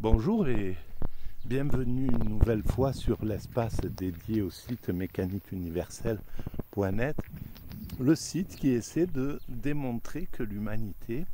Bonjour et bienvenue une nouvelle fois sur l'espace dédié au site mécaniqueuniverselle.net, le site qui essaie de démontrer que l'humanité,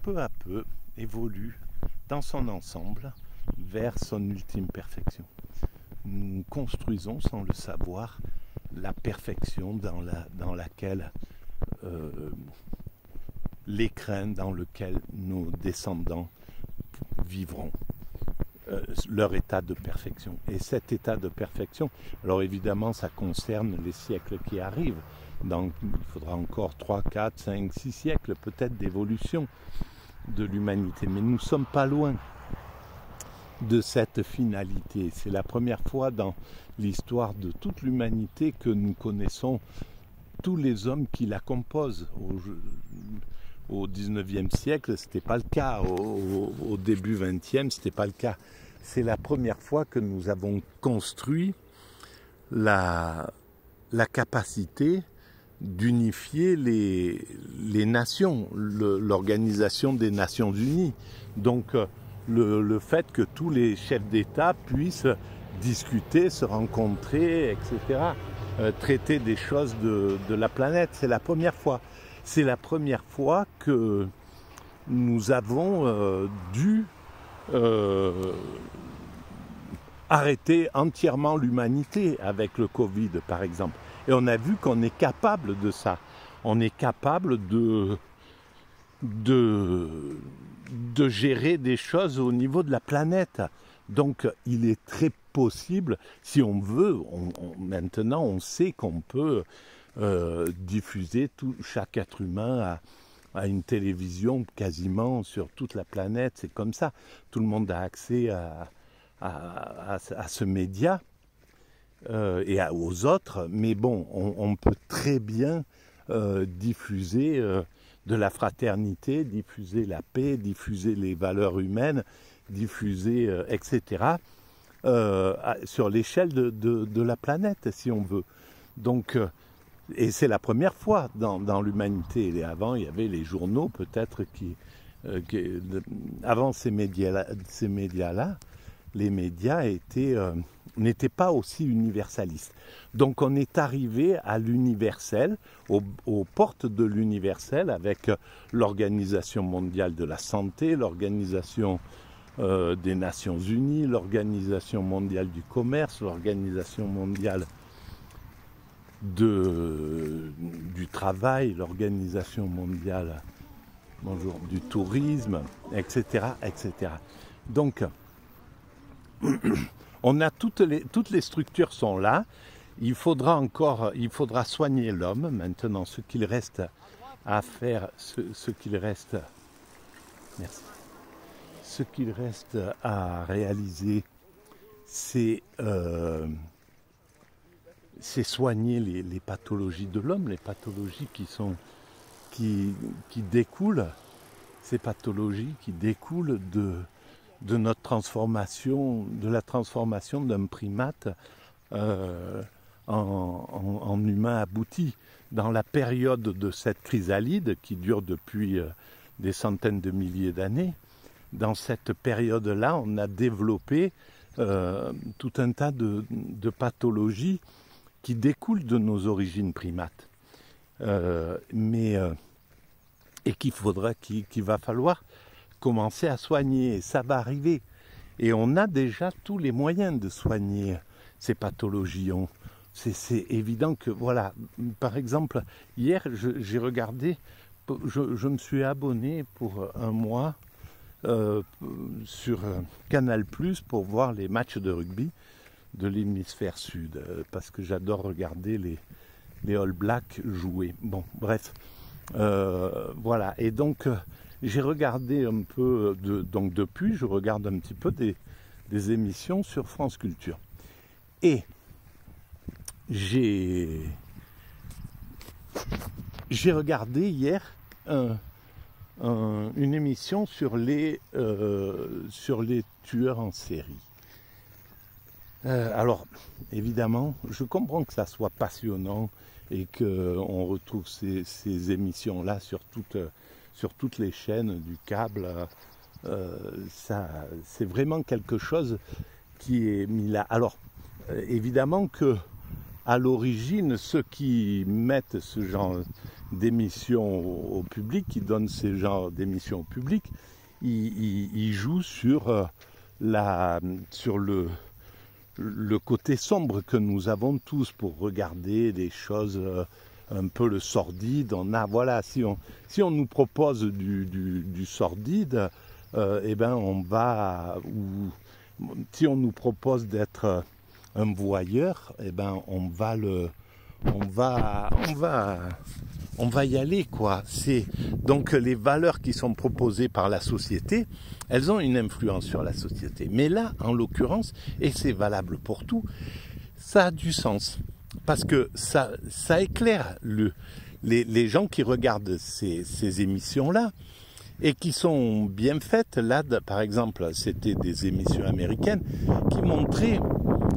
peu à peu, évolue dans son ensemble vers son ultime perfection. Nous construisons sans le savoir la perfection dans, la, dans laquelle euh, l'écrin dans lequel nos descendants vivront euh, leur état de perfection. Et cet état de perfection, alors évidemment, ça concerne les siècles qui arrivent. Il faudra encore 3, 4, 5, 6 siècles peut-être d'évolution de l'humanité. Mais nous ne sommes pas loin de cette finalité. C'est la première fois dans l'histoire de toute l'humanité que nous connaissons tous les hommes qui la composent. Au, 19e siècle, ce n'était pas le cas. Au, début 20e, ce n'était pas le cas. C'est la première fois que nous avons construit la, capacité d'unifier les, nations, l'organisation des Nations Unies. Donc euh, le, fait que tous les chefs d'État puissent discuter, se rencontrer, etc., euh, traiter des choses de la planète, c'est la première fois. C'est la première fois que nous avons euh, dû euh, arrêter entièrement l'humanité avec le Covid, par exemple. Et on a vu qu'on est capable de ça. On est capable de, gérer des choses au niveau de la planète. Donc il est très possible, si on veut, maintenant on sait qu'on peut euh, diffuser tout, chaque être humain à, une télévision quasiment sur toute la planète. C'est comme ça. Tout le monde a accès à, ce média euh, et aux autres, mais bon, on, peut très bien euh, diffuser de la fraternité, diffuser la paix, diffuser les valeurs humaines, diffuser, euh, etc., euh, sur l'échelle de, de, la planète, si on veut. Donc, euh, et c'est la première fois dans, dans l'humanité. Avant, il y avait les journaux, peut-être, qui, qui, avant ces médias-là, ces médias-là les médias étaient, euh, n'étaient pas aussi universalistes. Donc on est arrivé à l'universel, aux, portes de l'universel, avec l'Organisation mondiale de la santé, l'Organisation euh, des Nations Unies, l'Organisation mondiale du commerce, l'Organisation mondiale du travail, l'Organisation mondiale du tourisme, etc., etc. Donc, on a toutes les, toutes les structures sont là. Il faudra encore, il faudra soigner l'homme. Maintenant, ce qu'il reste à faire, ce qu'il reste, merci, ce qu'il reste à réaliser, c'est euh, soigner les, pathologies de l'homme, les pathologies qui sont qui, qui découlent, ces pathologies qui découlent de de notre transformation, de la transformation d'un primate euh, en, humain abouti. Dans la période de cette chrysalide qui dure depuis euh, des centaines de milliers d'années, dans cette période-là, on a développé euh, tout un tas de, pathologies qui découlent de nos origines primates. Euh, mais euh, et qu'il faudra, qu'il qu va falloir commencer à soigner. Ça va arriver. Et on a déjà tous les moyens de soigner ces pathologies. C'est évident que, voilà, par exemple, hier, j'ai regardé, je, me suis abonné pour un mois euh, sur Canal Plus pour voir les matchs de rugby de l'hémisphère sud, euh, parce que j'adore regarder les, les All Blacks jouer. Bon, bref, euh, voilà. Et donc, j'ai regardé un peu, donc depuis, je regarde un petit peu des, des émissions sur France Culture. Et j'ai j'ai regardé hier un, un, une émission sur les euh, sur les tueurs en série. Euh, alors évidemment, je comprends que ça soit passionnant et que on retrouve ces, ces émissions là sur sur toutes les chaînes du câble ça, c'est vraiment quelque chose qui est mis là. Alors, évidemment que à l'origine, ceux qui mettent ce genre d'émissions au, public, qui donnent ce genre d'émissions au public, ils, jouent sur, la, sur le, le côté sombre que nous avons tous pour regarder des choses euh, un peu le sordide. Voilà, si on, si on nous propose du, du, sordide, euh, eh ben on va, ou si on nous propose d'être un voyeur, eh ben on va le, on va, on va, on va y aller quoi. C'est donc les valeurs qui sont proposées par la société, elles ont une influence sur la société. Mais là, en l'occurrence, et c'est valable pour tout, ça a du sens parce que ça, ça éclaire le, les, gens qui regardent ces, ces émissions-là et qui sont bien faites. Là, par exemple, c'était des émissions américaines qui montraient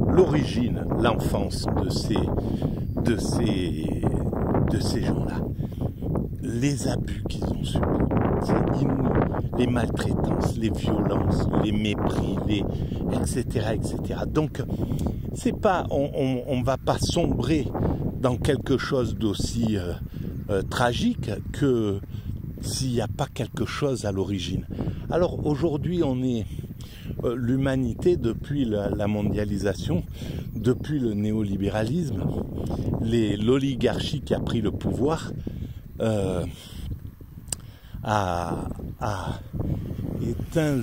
l'origine, l'enfance de ces, de ces, de ces gens-là. Les abus qu'ils ont subis, c'est inouï. Les maltraitances, les violences, les mépris, etc., etc. Donc, c'est pas, on, on, va pas sombrer dans quelque chose d'aussi euh, euh, tragique que s'il n'y a pas quelque chose à l'origine. Alors aujourd'hui, on est l'humanité depuis la, mondialisation, depuis le néolibéralisme, l'oligarchie qui a pris le pouvoir euh, a, éteint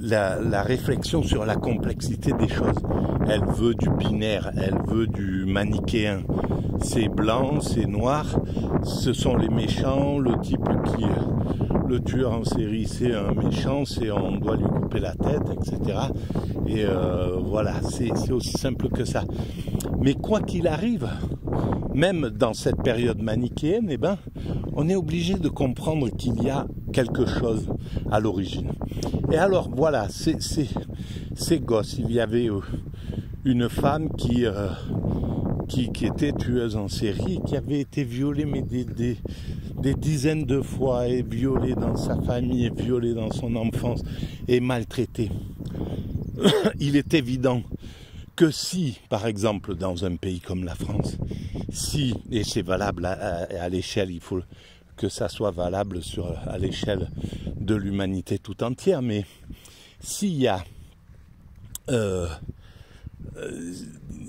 la, réflexion sur la complexité des choses. Elle veut du binaire, elle veut du manichéen. C'est noir, ce sont les méchants, le type qui le tueur en série, c'est un méchant, c'est on doit lui couper la tête, etc. Et euh, voilà, c'est aussi simple que ça. Mais quoi qu'il arrive, même dans cette période manichéenne, eh ben, on est obligé de comprendre qu'il y a quelque chose à l'origine. Et alors voilà, c'est ces gosses, il y avait euh, une femme qui, euh, qui, était tueuse en série, qui avait été violée mais des, dizaines de fois et violé dans sa famille, et violé dans son enfance et maltraité. Il est évident que si, par exemple, dans un pays comme la France, si, et c'est valable à, l'échelle, il faut que ça soit valable sur, à l'échelle de l'humanité tout entière, mais s'il y a, euh,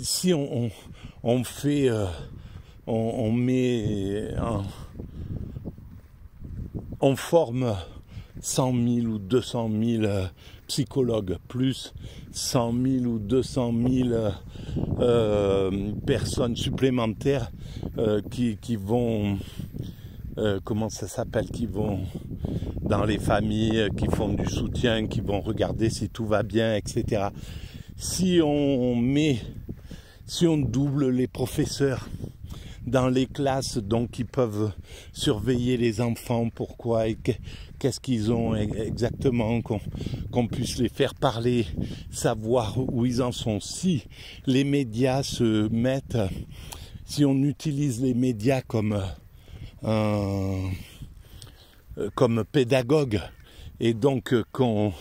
si on, on, fait, euh, on, met en, on forme 100 000 ou 200 000 euh, psychologues, plus 100 000 ou 200 000 euh, personnes supplémentaires euh, qui, vont, comment ça s'appelle, qui vont dans les familles, qui font du soutien, qui vont regarder si tout va bien, etc. Si on met, si on double les professeurs, dans les classes, donc ils peuvent surveiller les enfants, pourquoi et qu'est-ce qu'ils ont exactement, qu'on puisse les faire parler, savoir où ils en sont. Si les médias se mettent, si on utilise les médias comme un, comme pédagogue et donc qu'on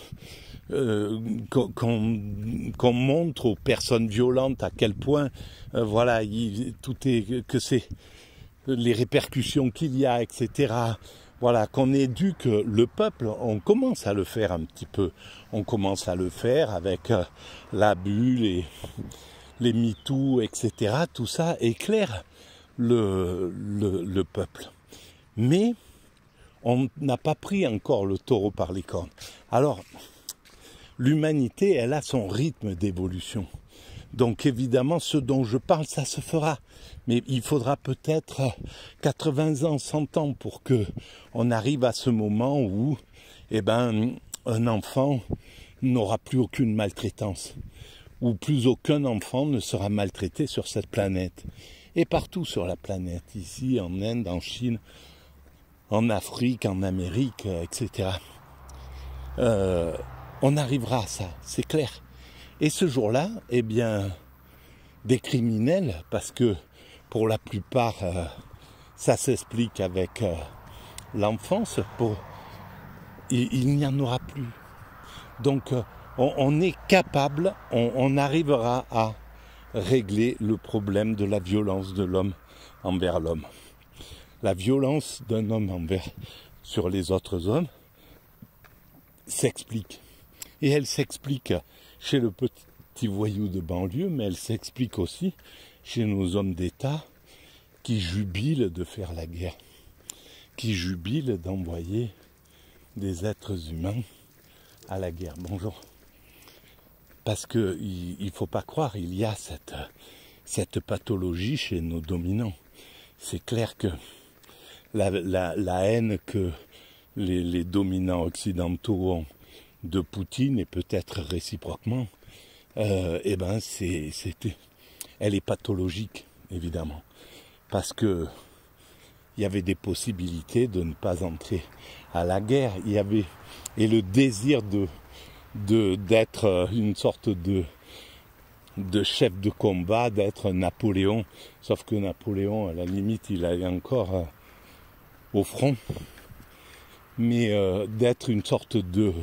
euh, qu'on montre aux personnes violentes à quel point, euh, voilà, tout est que c'est les répercussions qu'il y a, etc. Voilà, qu'on éduque le peuple, on commence à le faire un petit peu. On commence à le faire avec euh, l'abus, les, les MeToo, etc. Tout ça éclaire le, le peuple. Mais on n'a pas pris encore le taureau par les cornes. Alors, l'humanité, elle a son rythme d'évolution. Donc évidemment, ce dont je parle, ça se fera. Mais il faudra peut-être 80 ans, 100 ans pour que on arrive à ce moment où, eh ben, un enfant n'aura plus aucune maltraitance. Ou plus aucun enfant ne sera maltraité sur cette planète. Et partout sur la planète, ici, en Inde, en Chine, en Afrique, en Amérique, etc. on arrivera à ça, c'est clair. Et ce jour-là, eh bien, des criminels, parce que pour la plupart, euh, ça s'explique avec euh, l'enfance, il, n'y en aura plus. Donc euh, on, est capable, on, arrivera à régler le problème de la violence de l'homme envers l'homme. La violence d'un homme envers sur les autres hommes s'explique. Et elle s'explique chez le petit voyou de banlieue, mais elle s'explique aussi chez nos hommes d'État qui jubilent de faire la guerre, qui jubilent d'envoyer des êtres humains à la guerre. Bonjour. Parce qu'il ne faut pas croire, il y a cette, cette pathologie chez nos dominants. C'est clair que la, haine que les, dominants occidentaux ont de Poutine et peut-être réciproquement, euh, eh ben c'est, elle est pathologique évidemment, parce que il y avait des possibilités de ne pas entrer à la guerre. Il y avait et le désir de d'être euh, une sorte de de chef de combat, d'être Napoléon. Sauf que Napoléon, à la limite, il allait encore euh, au front. Mais d'être une sorte de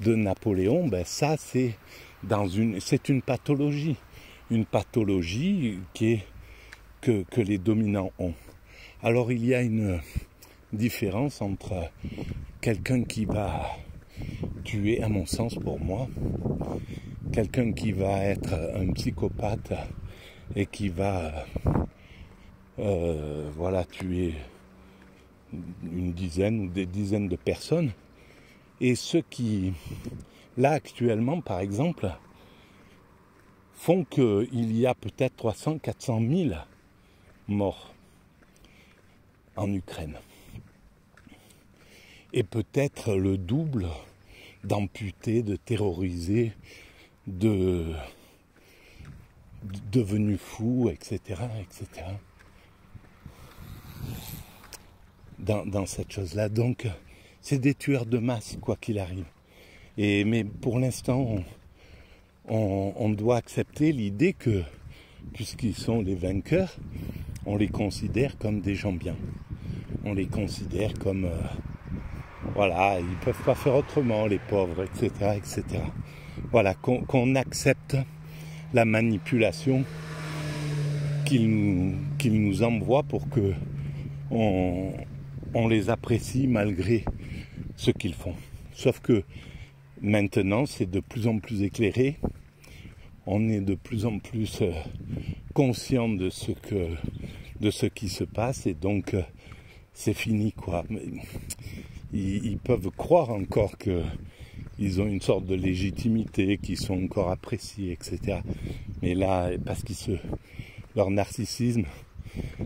de Napoléon, ben ça c'est dans une c'est une pathologie, une pathologie que les dominants ont. Alors il y a une différence entre quelqu'un qui va tuer, à mon sens pour moi, quelqu'un qui va être un psychopathe et qui va euh, voilà tuer une dizaine ou des dizaines de personnes et ceux qui là actuellement par exemple font qu'il y a peut-être 300 400 000 morts en Ukraine. Et peut-être le double d'amputés, de terrorisés, de devenus fous, etc. etc. Dans, cette chose-là. Donc, c'est des tueurs de masse, quoi qu'il arrive. Et, mais pour l'instant, on doit accepter l'idée que, puisqu'ils sont les vainqueurs, on les considère comme des gens bien. On les considère comme... Euh, voilà, ils ne peuvent pas faire autrement, les pauvres, etc. etc. Voilà, qu'on accepte la manipulation qu'ils nous, nous envoient pour que on, on les apprécie malgré ce qu'ils font. Sauf que maintenant, c'est de plus en plus éclairé. On est de plus en plus euh, conscient de ce qui se passe et donc euh, c'est fini quoi. Ils, ils, peuvent croire encore que ils ont une sorte de légitimité, qu'ils sont encore appréciés, etc. Mais là, parce qu'ils se leur narcissisme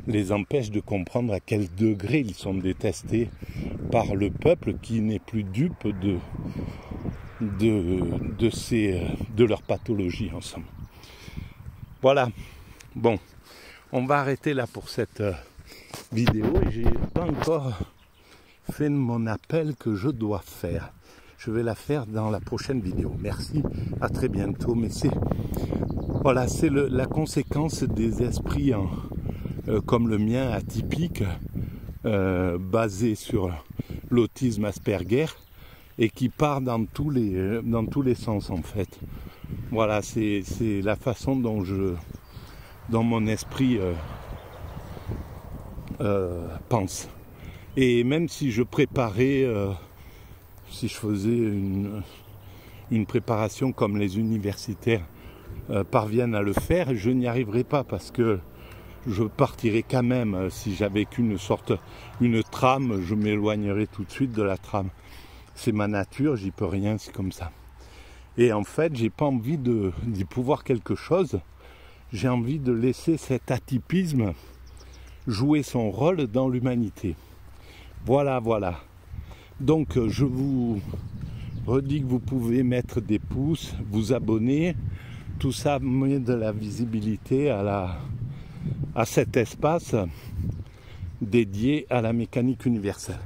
les empêche de comprendre à quel degré ils sont détestés par le peuple qui n'est plus dupe de de de leur pathologie ensemble. Voilà. Bon, on va arrêter là pour cette euh, vidéo et j'ai pas encore fait mon appel que je dois faire. Je vais la faire dans la prochaine vidéo. Merci, à très bientôt. Mais c'est voilà, c'est la conséquence des esprits euh, comme le mien atypique, euh, basé sur l'autisme Asperger et qui part dans tous les dans tous les sens en fait. Voilà, c'est la façon dont je dans mon esprit euh, euh, pense. Et même si je préparais, euh, si je faisais une, une, préparation comme les universitaires parviennent à le faire, je n'y arriverai pas parce que je partirai quand même, si j'avais qu'une sorte, une trame, je m'éloignerais tout de suite de la trame. C'est ma nature, j'y peux rien, c'est comme ça. Et en fait, j'ai pas envie d'y pouvoir quelque chose j'ai envie de laisser cet atypisme jouer son rôle dans l'humanité. Voilà, voilà. Donc euh, je vous redis que vous pouvez mettre des pouces, vous abonner, tout ça met de la visibilité à, la, à cet espace dédié à la mécanique universelle.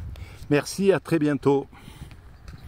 Merci, à très bientôt.